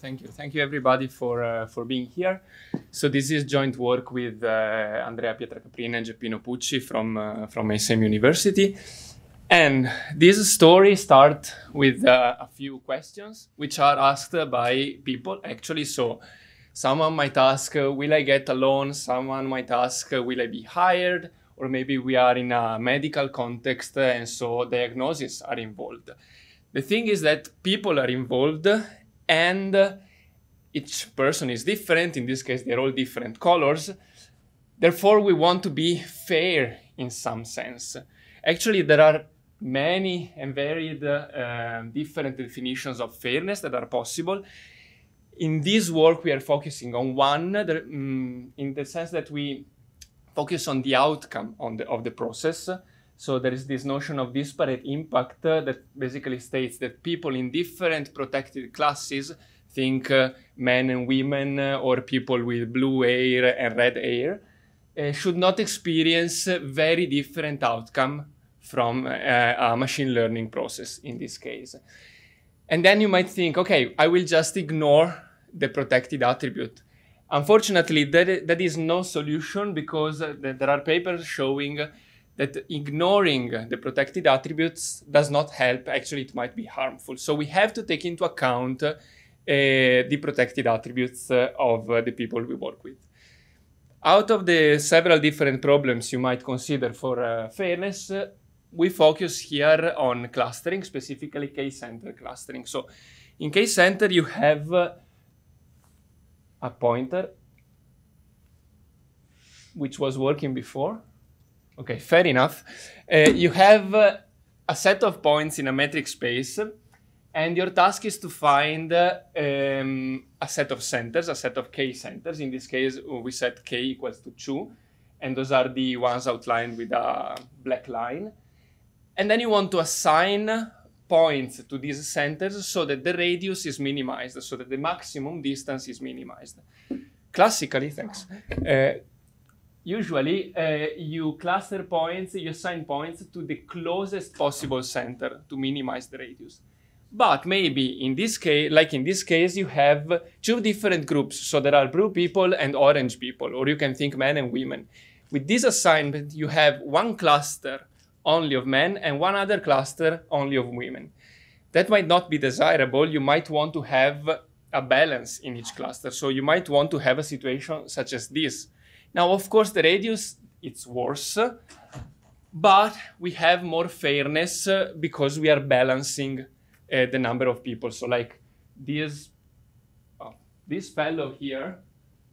Thank you. Thank you, everybody, for, uh, for being here. So this is joint work with uh, Andrea Pietracaprina and Geppino Pucci from, uh, from ASM University. And this story starts with uh, a few questions, which are asked by people, actually. So someone might ask, uh, will I get a loan? Someone might ask, uh, will I be hired? Or maybe we are in a medical context, and so diagnoses are involved. The thing is that people are involved and each person is different. In this case, they're all different colors. Therefore, we want to be fair in some sense. Actually, there are many and varied uh, different definitions of fairness that are possible. In this work, we are focusing on one um, in the sense that we focus on the outcome on the, of the process. So there is this notion of disparate impact uh, that basically states that people in different protected classes, think uh, men and women uh, or people with blue hair and red hair, uh, should not experience very different outcome from uh, a machine learning process in this case. And then you might think, okay, I will just ignore the protected attribute. Unfortunately, that, that is no solution because uh, there are papers showing that ignoring the protected attributes does not help. Actually, it might be harmful. So we have to take into account uh, the protected attributes uh, of uh, the people we work with. Out of the several different problems you might consider for uh, fairness, uh, we focus here on clustering, specifically k-center clustering. So in k-center, you have uh, a pointer, which was working before. Okay, fair enough. Uh, you have uh, a set of points in a metric space, and your task is to find uh, um, a set of centers, a set of k centers. In this case, we set k equals to 2, and those are the ones outlined with a black line. And then you want to assign points to these centers so that the radius is minimized, so that the maximum distance is minimized. Classically, thanks. Usually uh, you cluster points, you assign points to the closest possible center to minimize the radius. But maybe in this case, like in this case, you have two different groups. So there are blue people and orange people, or you can think men and women. With this assignment, you have one cluster only of men and one other cluster only of women. That might not be desirable. You might want to have a balance in each cluster. So you might want to have a situation such as this, now, of course, the radius, it's worse, but we have more fairness uh, because we are balancing uh, the number of people. So like this, oh, this fellow here,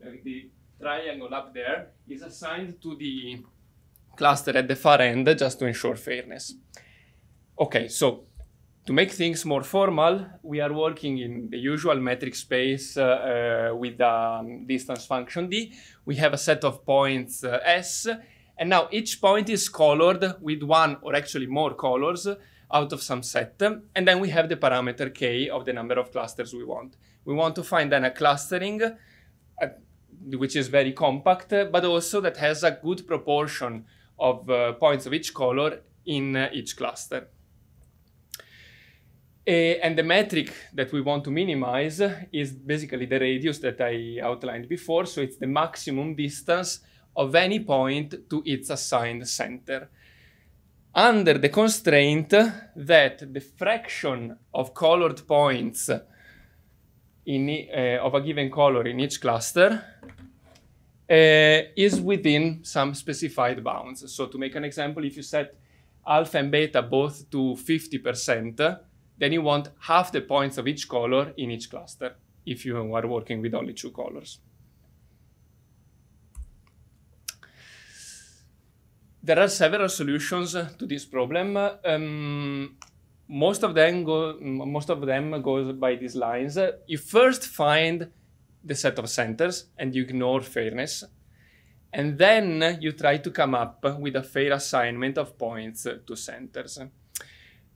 like the triangle up there, is assigned to the cluster at the far end just to ensure fairness. Okay, so to make things more formal, we are working in the usual metric space uh, uh, with the um, distance function d. We have a set of points uh, s, and now each point is colored with one or actually more colors out of some set, and then we have the parameter k of the number of clusters we want. We want to find then a clustering uh, which is very compact, but also that has a good proportion of uh, points of each color in uh, each cluster. Uh, and the metric that we want to minimize is basically the radius that I outlined before. So it's the maximum distance of any point to its assigned center. Under the constraint that the fraction of colored points in, uh, of a given color in each cluster uh, is within some specified bounds. So to make an example, if you set alpha and beta both to 50%, then you want half the points of each color in each cluster if you are working with only two colors. There are several solutions to this problem. Um, most of them go most of them goes by these lines. You first find the set of centers and you ignore fairness. And then you try to come up with a fair assignment of points to centers.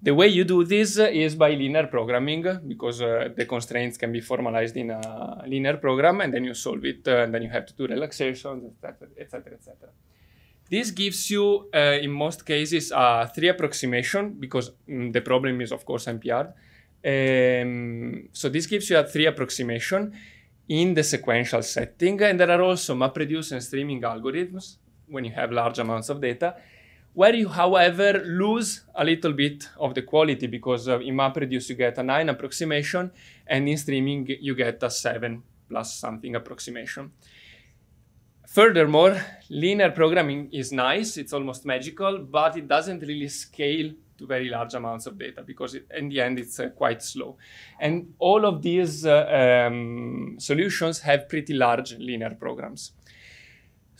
The way you do this is by linear programming because uh, the constraints can be formalized in a linear program and then you solve it uh, and then you have to do relaxations, etc., etc., etc. This gives you, uh, in most cases, a three approximation because mm, the problem is, of course, NP-hard, Um, so this gives you a three approximation in the sequential setting. And there are also MapReduce and streaming algorithms when you have large amounts of data, where you, however, lose a little bit of the quality because uh, in MapReduce you get a 9 approximation, and in streaming you get a 7 plus something approximation. Furthermore, linear programming is nice, it's almost magical, but it doesn't really scale to very large amounts of data because it, in the end it's uh, quite slow. And all of these uh, um, solutions have pretty large linear programs.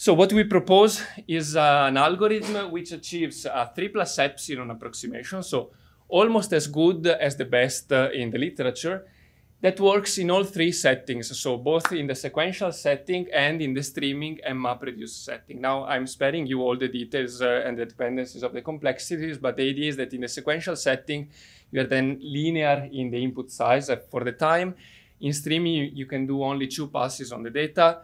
So what we propose is uh, an algorithm which achieves a 3 plus epsilon approximation, so almost as good as the best uh, in the literature, that works in all three settings, so both in the sequential setting and in the streaming and MapReduce setting. Now, I'm sparing you all the details uh, and the dependencies of the complexities, but the idea is that in the sequential setting, you are then linear in the input size for the time. In streaming, you, you can do only two passes on the data,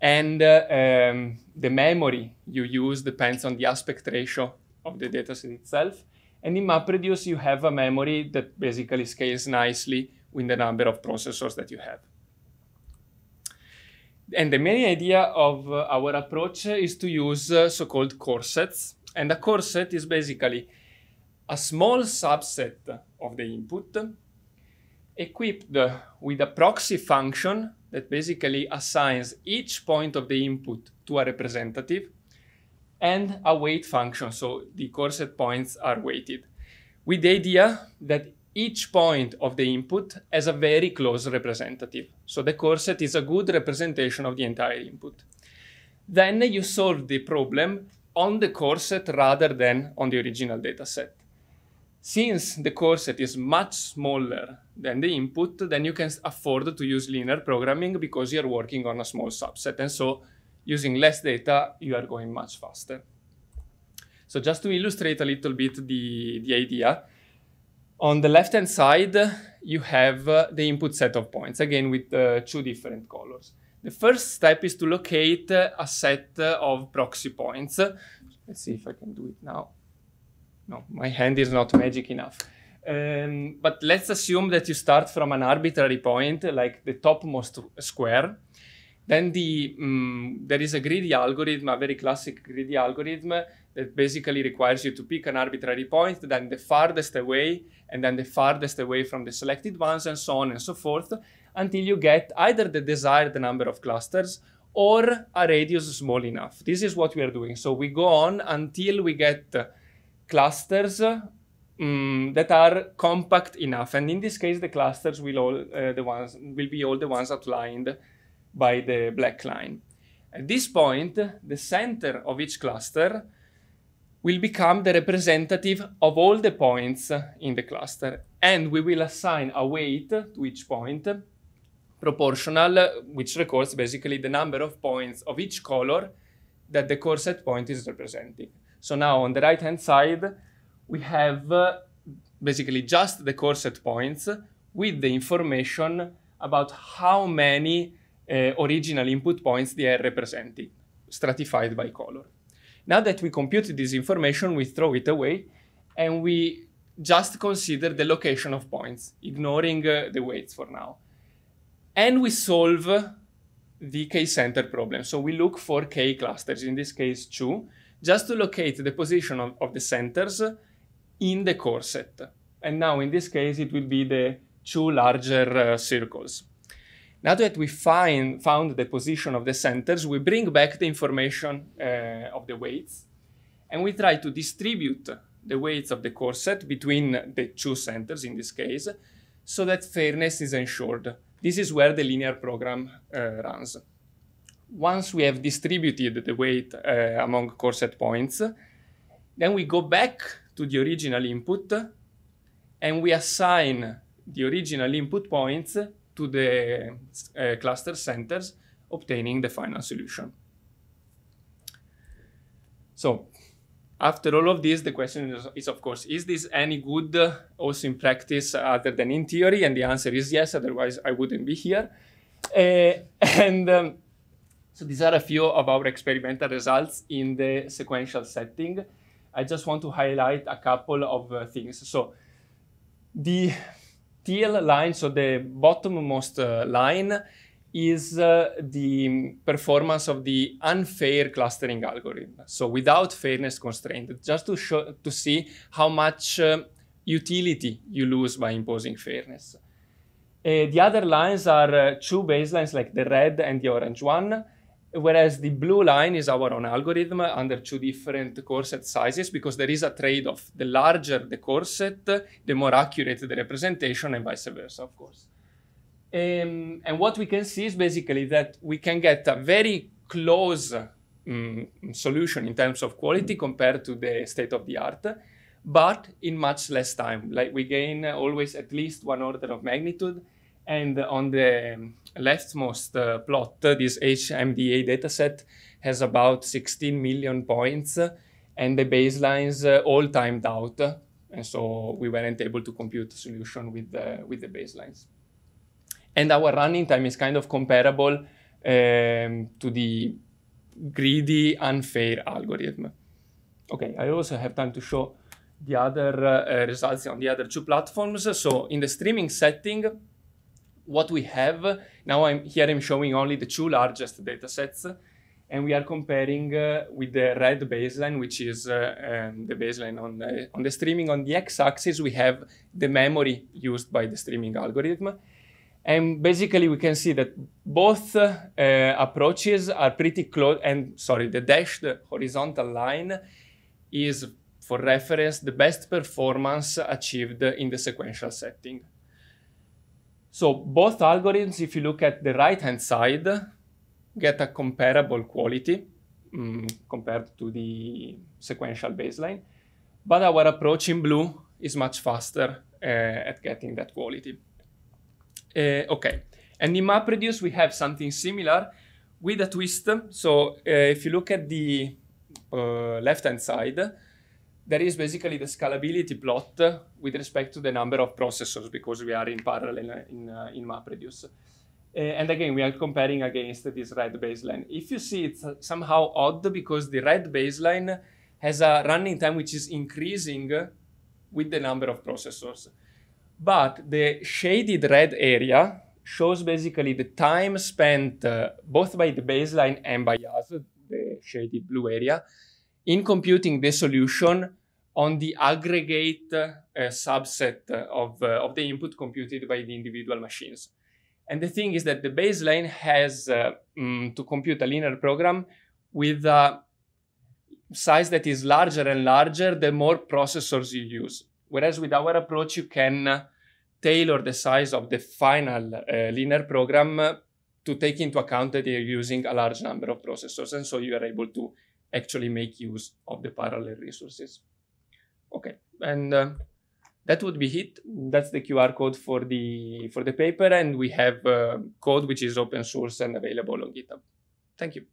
and uh, um, the memory you use depends on the aspect ratio of the dataset itself. And in MapReduce, you have a memory that basically scales nicely with the number of processors that you have. And the main idea of uh, our approach is to use uh, so-called core sets. And a core set is basically a small subset of the input equipped with a proxy function that basically assigns each point of the input to a representative and a weight function. So the core set points are weighted with the idea that each point of the input has a very close representative. So the core set is a good representation of the entire input. Then you solve the problem on the core set rather than on the original data set. Since the core set is much smaller than the input, then you can afford to use linear programming because you're working on a small subset. And so using less data, you are going much faster. So just to illustrate a little bit the, the idea, on the left-hand side, you have uh, the input set of points, again with uh, two different colors. The first step is to locate uh, a set uh, of proxy points. Let's see if I can do it now. No, my hand is not magic enough. Um, but let's assume that you start from an arbitrary point, like the topmost square. Then the, um, there is a greedy algorithm, a very classic greedy algorithm that basically requires you to pick an arbitrary point, then the farthest away, and then the farthest away from the selected ones, and so on and so forth, until you get either the desired number of clusters or a radius small enough. This is what we are doing. So we go on until we get clusters um, that are compact enough. And in this case, the clusters will all uh, the ones will be all the ones outlined by the black line. At this point, the center of each cluster will become the representative of all the points in the cluster. And we will assign a weight to each point proportional, which records basically the number of points of each color that the core set point is representing. So now on the right-hand side, we have uh, basically just the core set points with the information about how many uh, original input points they are representing, stratified by color. Now that we computed this information, we throw it away and we just consider the location of points, ignoring uh, the weights for now. And we solve the k-center problem. So we look for k clusters, in this case two, just to locate the position of, of the centers in the core set. And now in this case, it will be the two larger uh, circles. Now that we find, found the position of the centers, we bring back the information uh, of the weights, and we try to distribute the weights of the core set between the two centers in this case, so that fairness is ensured. This is where the linear program uh, runs. Once we have distributed the weight uh, among core set points, then we go back to the original input and we assign the original input points to the uh, cluster centers, obtaining the final solution. So after all of this, the question is, is, of course, is this any good uh, also in practice other than in theory? And the answer is yes, otherwise I wouldn't be here. Uh, and um, so these are a few of our experimental results in the sequential setting. I just want to highlight a couple of uh, things. So the teal line, so the bottommost uh, line, is uh, the performance of the unfair clustering algorithm. So without fairness constraint, just to show to see how much uh, utility you lose by imposing fairness. Uh, the other lines are uh, two baselines, like the red and the orange one, whereas the blue line is our own algorithm under two different core set sizes because there is a trade-off. The larger the core set, the more accurate the representation and vice versa, of course. Um, and what we can see is basically that we can get a very close um, solution in terms of quality compared to the state of the art, but in much less time. Like we gain always at least one order of magnitude. And on the leftmost uh, plot, this HMDA dataset has about 16 million points, and the baselines uh, all timed out. And so we weren't able to compute a solution with the, with the baselines. And our running time is kind of comparable um, to the greedy, unfair algorithm. Okay, I also have time to show the other uh, results on the other two platforms. So in the streaming setting, what we have, now I'm here I'm showing only the two largest data sets, and we are comparing uh, with the red baseline, which is uh, um, the baseline on the, on the streaming. On the x-axis, we have the memory used by the streaming algorithm. And basically, we can see that both uh, approaches are pretty close. And sorry, the dashed horizontal line is, for reference, the best performance achieved in the sequential setting. So both algorithms, if you look at the right-hand side, get a comparable quality um, compared to the sequential baseline. But our approach in blue is much faster uh, at getting that quality. Uh, okay, and in MapReduce we have something similar with a twist. So uh, if you look at the left-hand side, there is basically the scalability plot with respect to the number of processors because we are in parallel in, uh, in MapReduce. Uh, and again, we are comparing against this red baseline. If you see it's somehow odd because the red baseline has a running time which is increasing with the number of processors. But the shaded red area shows basically the time spent uh, both by the baseline and by us, the shaded blue area, in computing the solution on the aggregate uh, subset of, uh, of the input computed by the individual machines. And the thing is that the baseline has mm, to compute a linear program with a size that is larger and larger the more processors you use. Whereas with our approach, you can tailor the size of the final uh, linear program to take into account that you're using a large number of processors. And so you are able to actually make use of the parallel resources. Okay, and uh, that would be it. That's the QR code for the for the paper, and we have code which is open source and available on GitHub. Thank you.